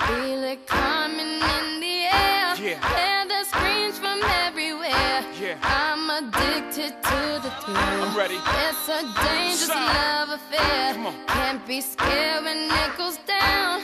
Feel it coming in the air. Yeah. Hear the screams from everywhere. Yeah. I'm addicted to the thrill. I'm ready. It's a dangerous Side. love affair. Can't be scared when it goes down.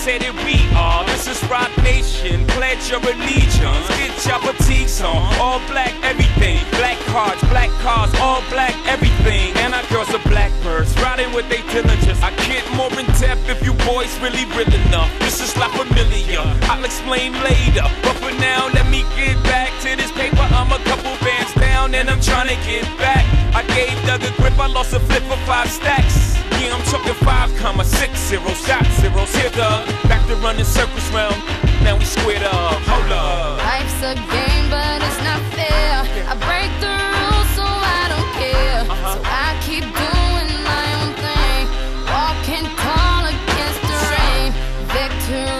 Said it, we are. This is Roc Nation. Pledge your allegiance. Get your fatigues on. All black, everything. Black cards, black cars, all black, everything. And our girls are blackbirds, riding with they Dillingers. I get more in depth if you boys really real enough. This is La Familia. I'll explain later. But for now, let me get back to this paper. I'm a couple bands down and I'm trying to get back. I gave Doug a grip, I lost a flip for five stacks. Yeah, I'm talking five comma six zero shot zeros. Here, Doug. Back to running circles round. Now we squared up. Hold up. Life's a game, but it's not fair. I break the rules, so I don't care. Uh-huh. So I keep doing my own thing, walking tall against the rain. Victories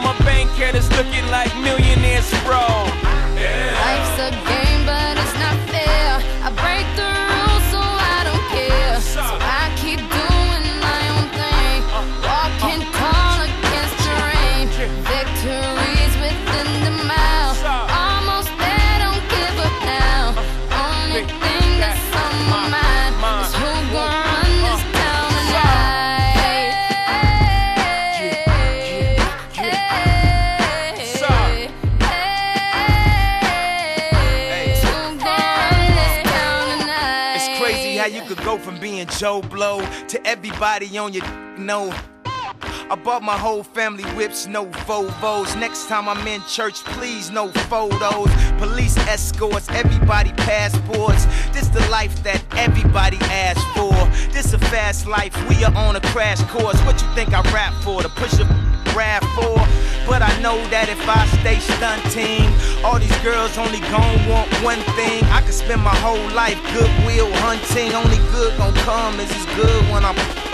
bank is looking like millionaires, bro. How you could go from being Joe Blow to everybody on your know. I bought my whole family whips, no Volvos. Next time I'm in church, please no photos. Police escorts, everybody passports. This the life that everybody. Fast life, we are on a crash course. What you think I rap for? To push a rap for? But I know that if I stay stunting, all these girls only gon' want one thing. I could spend my whole life goodwill hunting. Only good gon' come is as good when I'm.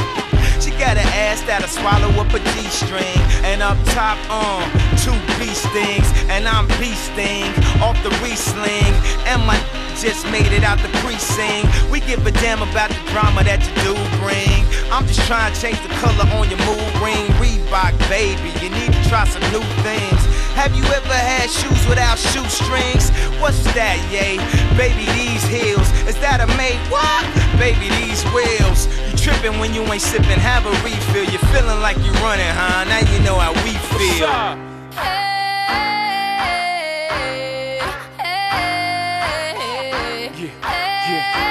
Got an ass that'll swallow up a G-string. And up top, um, two B stings. And I'm beasting off the Riesling. And my just made it out the precinct. We give a damn about the drama that you do bring. I'm just trying to change the color on your mood ring. Reebok, baby, you need to try some new things. Have you ever had shoes without shoestrings? What's that, yay? Baby, these heels. Is that a mate? What? Baby, these wheels. You tripping when you ain't sipping, have a refill. You're feeling like you're running, huh? Now you know how we feel. Stop. Hey, hey, Yeah.